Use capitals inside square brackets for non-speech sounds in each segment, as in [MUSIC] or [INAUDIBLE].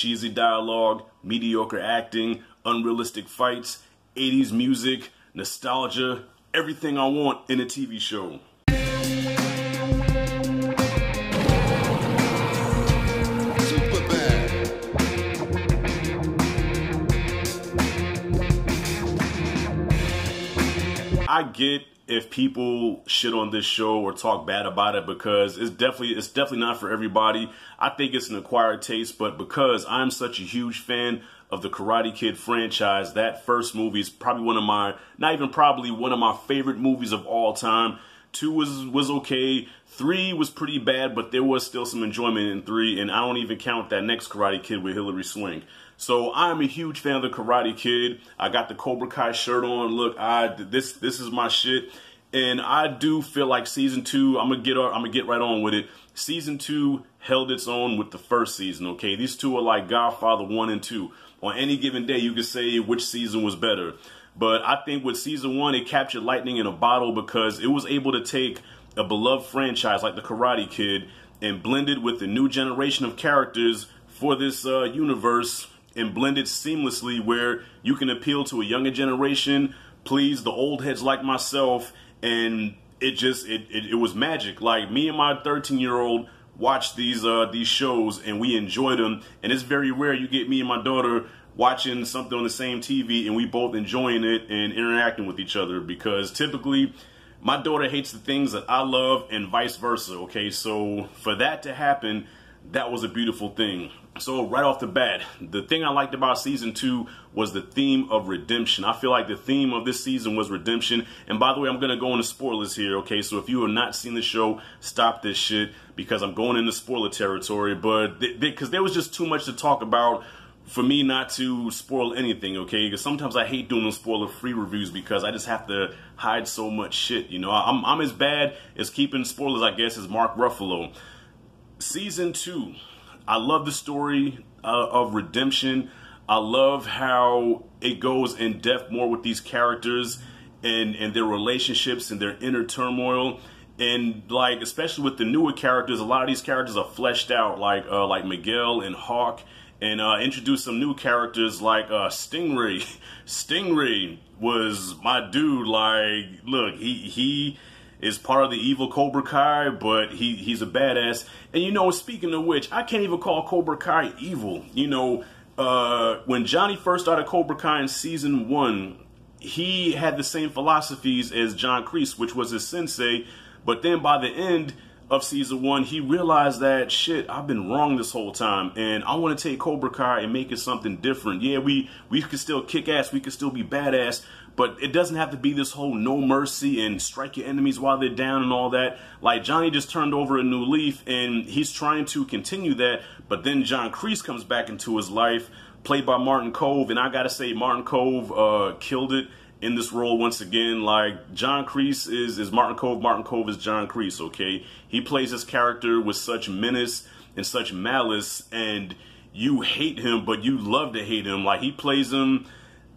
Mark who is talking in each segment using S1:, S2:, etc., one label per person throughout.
S1: cheesy dialogue, mediocre acting, unrealistic fights, 80s music, nostalgia, everything I want in a TV show. I get if people shit on this show or talk bad about it because it's definitely it's definitely not for everybody. I think it's an acquired taste, but because I'm such a huge fan of the Karate Kid franchise, that first movie is probably one of my not even probably one of my favorite movies of all time. Two was was okay. Three was pretty bad, but there was still some enjoyment in three, and I don't even count that next Karate Kid with Hilary Swank. So I'm a huge fan of the Karate Kid. I got the Cobra Kai shirt on. Look, I this this is my shit. And I do feel like season two, I'm gonna get I'm gonna get right on with it. Season two held its own with the first season. Okay, these two are like Godfather one and two. On any given day, you could say which season was better. But I think with season one, it captured lightning in a bottle because it was able to take a beloved franchise like the Karate Kid and blend it with the new generation of characters for this uh, universe and blend it seamlessly where you can appeal to a younger generation, please the old heads like myself, and it just it, it, it was magic. Like me and my 13 year old watched these uh these shows and we enjoyed them, and it's very rare you get me and my daughter watching something on the same TV and we both enjoying it and interacting with each other because typically my daughter hates the things that I love and vice versa. Okay, so for that to happen, that was a beautiful thing. So right off the bat, the thing I liked about season two was the theme of redemption. I feel like the theme of this season was redemption. And by the way, I'm going to go into spoilers here, okay? So if you have not seen the show, stop this shit because I'm going into spoiler territory. But because there was just too much to talk about for me not to spoil anything, okay? Because sometimes I hate doing spoiler-free reviews because I just have to hide so much shit, you know? I'm, I'm as bad as keeping spoilers, I guess, as Mark Ruffalo. Season two. I love the story uh, of redemption. I love how it goes in depth more with these characters and and their relationships and their inner turmoil. And like especially with the newer characters a lot of these characters are fleshed out like uh, like Miguel and Hawk. And uh, introduce some new characters like uh, Stingray. [LAUGHS] Stingray was my dude. Like look he he is part of the evil Cobra Kai, but he he's a badass. And you know, speaking of which, I can't even call Cobra Kai evil. You know, uh, when Johnny first started Cobra Kai in season one, he had the same philosophies as John Kreese, which was his sensei. But then by the end of season one, he realized that shit, I've been wrong this whole time, and I want to take Cobra Kai and make it something different. Yeah, we we could still kick ass, we can still be badass, but it doesn't have to be this whole no mercy and strike your enemies while they're down and all that. Like Johnny just turned over a new leaf, and he's trying to continue that. But then John Kreese comes back into his life, played by Martin Kove, and I gotta say Martin Kove uh, killed it in this role once again. Like John Kreese is is Martin Kove, Martin Kove is John Kreese. Okay, he plays this character with such menace and such malice, and you hate him, but you love to hate him. Like he plays him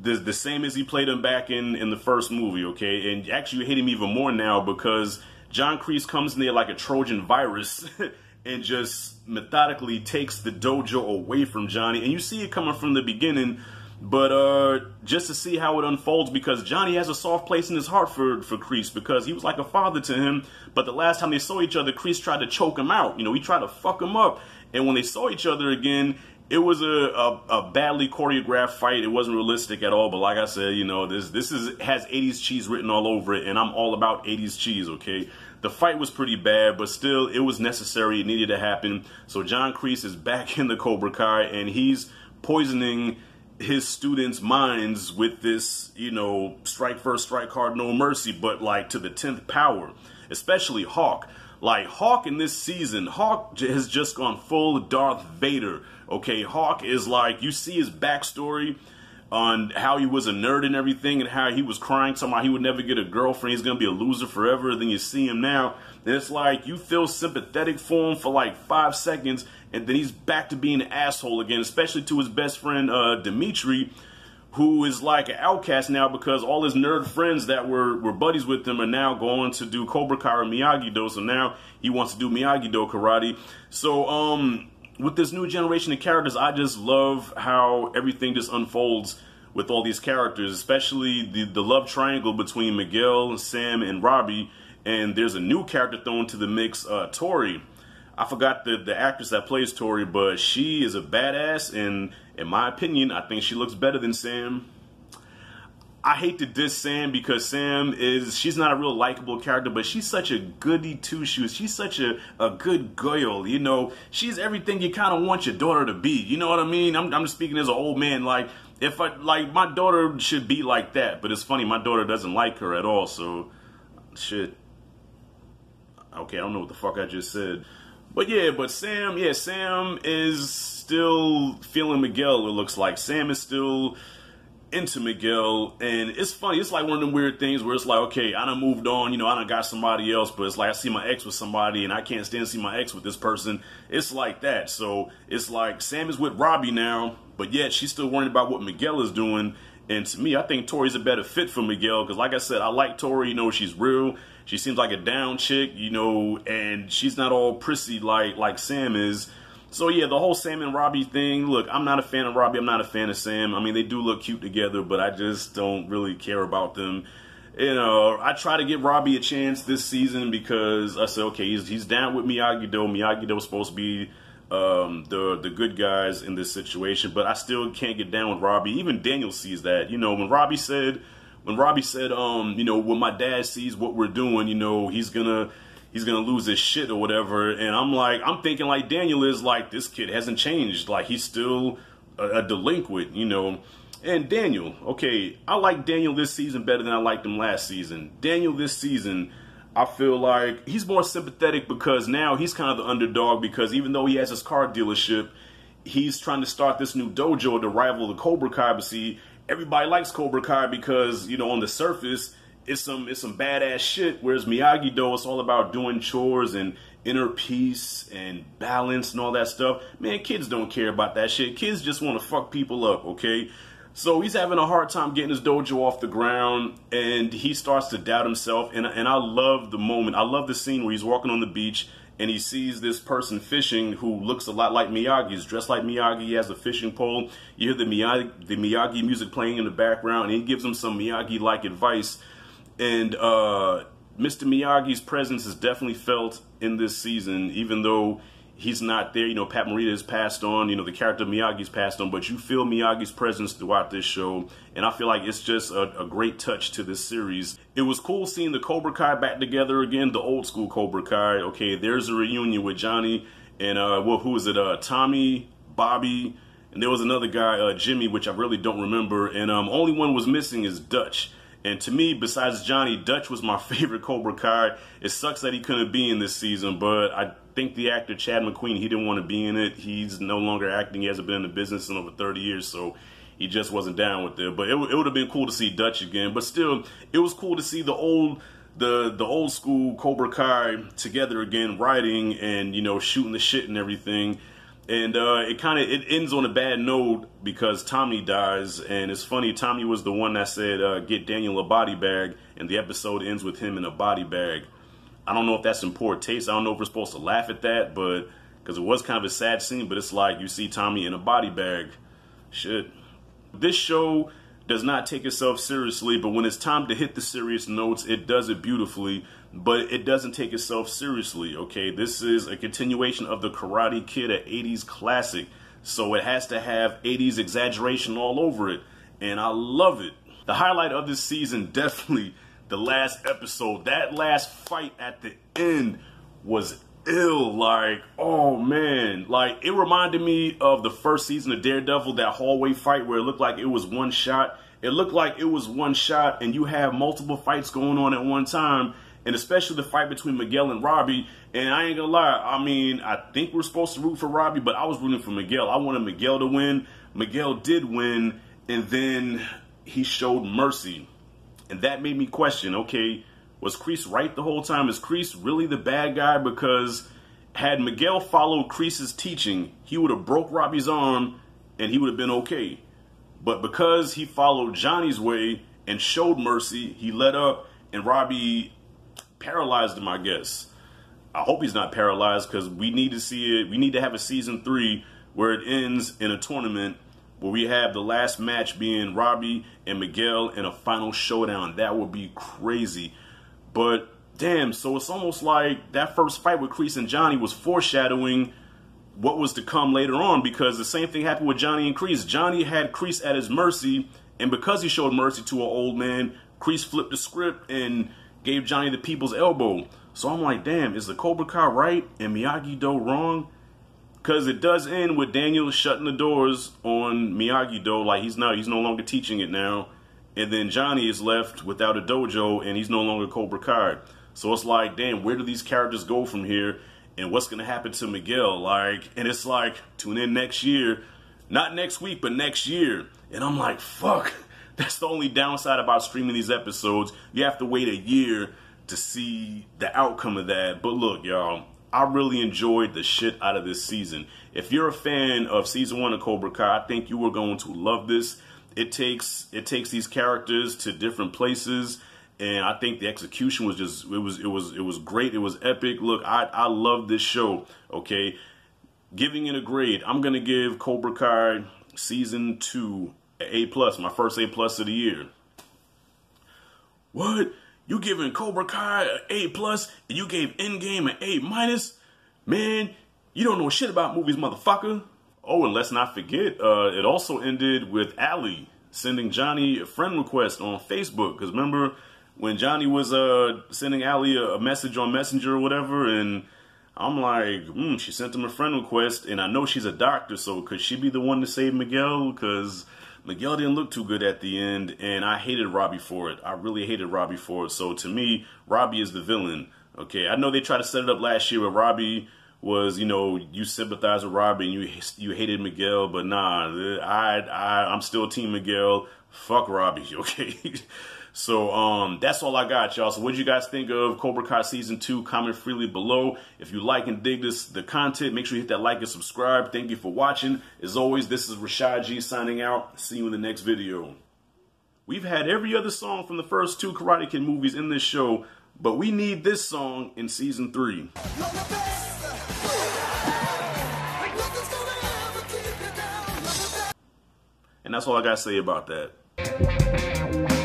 S1: the the same as he played him back in in the first movie. Okay, and actually you hate him even more now because John Kreese comes in there like a Trojan virus. [LAUGHS] and just methodically takes the dojo away from Johnny. And you see it coming from the beginning but uh, just to see how it unfolds, because Johnny has a soft place in his heart for for Kreese because he was like a father to him. But the last time they saw each other, Kreese tried to choke him out. You know, he tried to fuck him up. And when they saw each other again, it was a, a, a, badly choreographed fight. It wasn't realistic at all. But like I said, you know, this this is has 80s cheese written all over it, and I'm all about 80s cheese. Okay, the fight was pretty bad, but still, it was necessary. It needed to happen. So John Kreese is back [LAUGHS] in the Cobra Kai, and he's poisoning his students' minds with this, you know, strike first, strike hard, no mercy, but like to the 10th power, especially Hawk. Like Hawk in this season, Hawk has just gone full Darth Vader. Okay, Hawk is like, you see his backstory on how he was a nerd and everything and how he was crying somehow he would never get a girlfriend he's gonna be a loser forever then you see him now and it's like you feel sympathetic for him for like five seconds and then he's back to being an asshole again especially to his best friend uh, Demetri who is like an outcast now because all his nerd friends that were, were buddies with him are now going to do Cobra Kai or Miyagi-Do so now he wants to do Miyagi-Do karate. So um with this new generation of characters, I just love how everything just unfolds with all these characters, especially the, the love triangle between Miguel, Sam, and Robbie. And there's a new character thrown to the mix, uh, Tori. I forgot the, the actress that plays Tori, but she is a badass, and in my opinion, I think she looks better than Sam. I hate to diss Sam because Sam is she's not a real likable character, but she's such a goody two shoes. She's such a, a good girl, you know. She's everything you kind of want your daughter to be. You know what I mean? I'm, I'm just speaking as an old man. Like if I like my daughter should be like that, but it's funny my daughter doesn't like her at all. So shit. Okay, I don't know what the fuck I just said. But yeah, but Sam, yeah, Sam is still feeling Miguel, it looks like. Sam is still into Miguel, and it's funny. It's like one of them weird things where it's like, okay, I done moved on, you know, I done got somebody else, but it's like I see my ex with somebody, and I can't stand to see my ex with this person. It's like that. So it's like Sam is with Robbie now, but yet she's still worried about what Miguel is doing. And to me, I think Tori's a better fit for Miguel because, like I said, I like Tori. You know, she's real. She seems like a down chick, you know, and she's not all prissy like like Sam is. So yeah, the whole Sam and Robbie thing. Look, I'm not a fan of Robbie. I'm not a fan of Sam. I mean, they do look cute together, but I just don't really care about them. You know, I try to give Robbie a chance this season because I said, okay, he's he's down with Miyagi Do. Miyagi Do was supposed to be um, the the good guys in this situation, but I still can't get down with Robbie. Even Daniel sees that. You know, when Robbie said, when Robbie said, um, you know, when my dad sees what we're doing, you know, he's gonna he's gonna lose his shit or whatever. And I'm like, I'm thinking like Daniel is like this kid hasn't changed. Like he's still a, a delinquent, you know. And Daniel, okay, I like Daniel this season better than I liked him last season. Daniel this season, I feel like he's more sympathetic because now he's kind of the underdog because even though he has his car dealership, he's trying to start this new dojo to rival the Cobra Kai. But see, everybody likes Cobra Kai because, you know, on the surface, it's some it's some badass shit. Whereas Miyagi Do, it's all about doing chores and inner peace and balance and all that stuff. Man, kids don't care about that shit. Kids just want to fuck people up, okay? So he's having a hard time getting his dojo off the ground, and he starts to doubt himself. And and I love the moment. I love the scene where he's walking on the beach and he sees this person fishing who looks a lot like Miyagi. He's dressed like Miyagi. He has a fishing pole. You hear the Miyagi, the Miyagi music playing in the background, and he gives him some Miyagi-like advice and uh, Mr. Miyagi's presence is definitely felt in this season, even though he's not there. You know, Pat Morita has passed on. You know, the character Miyagi's passed on, but you feel Miyagi's presence throughout this show, and I feel like it's just a, a, great touch to this series. It was cool seeing the Cobra Kai back together again, the old school Cobra Kai. Okay, there's a reunion with Johnny and uh, well, who is it? Uh, Tommy, Bobby, and there was another guy, uh, Jimmy, which I really don't remember. And um, only one was missing is Dutch. And to me, besides Johnny, Dutch was my [LAUGHS] favorite Cobra Kai. It sucks that he couldn't be in this season, but I think the actor Chad McQueen, he didn't want to be in it. He's no longer acting. He hasn't been in the business in over 30 years, so he just wasn't down with it. But it, it would have been cool to see Dutch again. But still, it was cool to see the old the the old school Cobra Kai together again, writing and you know shooting the shit and everything and uh, it kind of it ends on a bad note because Tommy dies, and it's funny. Tommy was the one that said, uh, "Get Daniel a body bag," and the episode ends with him in a body bag. I don't know if that's in poor taste. I don't know if we're supposed to laugh at that, but because it was kind of a sad scene. But it's like you see Tommy in a body bag. Shit. This show does not take itself seriously, but when it's time to hit the serious notes, it does it beautifully, but it doesn't take itself seriously, okay? This is a continuation of the Karate Kid, an 80s classic, so it has to have 80s exaggeration all over it, and I love it. The highlight of this season, [LAUGHS] definitely the last episode. That last fight at the end was ill. Like, oh man. Like, it reminded me of the first season of Daredevil, that hallway fight where it looked like it was one shot. It looked like it was one shot, and you have multiple fights going on at one time. And especially the fight between Miguel and Robbie. And I ain't gonna lie, I mean, I think we're supposed to root for Robbie, but I was rooting for Miguel. I wanted Miguel to win. Miguel did win, and then he showed mercy. And that made me question, okay, was Kreese right the whole time? Is Kreese really the bad guy? Because had Miguel followed Kreese's teaching, he would have broke Robbie's arm and he would have been okay. But because he followed Johnny's way and showed mercy, he let up and Robbie paralyzed him, I guess. I hope he's not paralyzed because we need to see it. We need to have a season three where it ends in a tournament where we have the last match being Robbie and Miguel in a final showdown. That would be crazy. But damn, so it's almost like that first fight with Kreese and Johnny was foreshadowing what was to come later on because the same thing happened with Johnny and Kreese. Johnny had Kreese at his mercy, and because he showed mercy to an old man, Kreese flipped the script and gave Johnny the people's elbow. So I'm like, damn, is the Cobra Kai right and Miyagi Do wrong? Because it does end with Daniel shutting the doors on Miyagi Do, like he's not, he's no longer teaching it now. And then Johnny is left without a dojo and he's no longer Cobra Kai. So it's like, damn, where do these characters go from here? And what's going to happen to Miguel? Like, and it's like, tune in next year. Not next week, but next year. And I'm like, fuck. [LAUGHS] That's the only downside about streaming these episodes. You have to wait a year to see the outcome of that. But look, y'all, I really enjoyed the shit out of this season. If you're a fan of season one of Cobra Kai, I think you are going to love this. It takes it takes these characters to different places, and I think the execution was just it was it was it was great. It was epic. Look, I I love this show. Okay, giving it a grade, I'm gonna give Cobra Kai season two A plus, my first A plus of the year. What? You giving Cobra Kai an A plus and you gave Endgame an A minus? Man, you don't know shit about movies, motherfucker. Oh, and let's not forget, uh, it also ended with Ali sending Johnny a friend request on Facebook. Because remember when Johnny was uh, sending Ali a, a, message on Messenger or whatever, and I'm like, hmm, she sent him a friend request, and I know she's a doctor, so could she be the one to save Miguel? Because Miguel didn't look too good at the end, and I hated Robbie for it. I really hated Robbie for it. So to me, Robbie is the villain. Okay, I know they tried to set it up last year with Robbie was, you know, you sympathize with Robbie and you you hated Miguel, but nah, I I I'm still Team Miguel. Fuck Robbie, [LAUGHS] okay. So um, that's all I got, y'all. So what do you guys think of Cobra Kai Season 2? Comment freely below. If you like and dig this the content, make sure you hit that like and subscribe. Thank you for watching. As always, this is Rashad G signing out. See you in the next video. We've had every other song from the first two Karate Kid movies in this show, but we need this song in Season 3. And that's all I got to say about that.